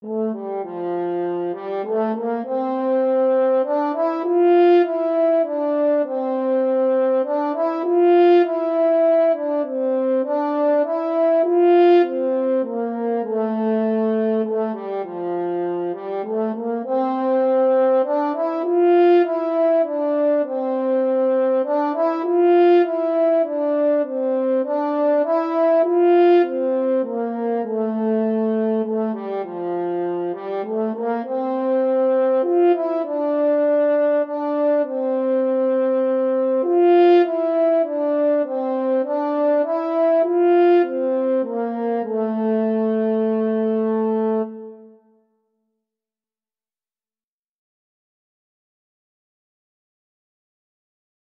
Música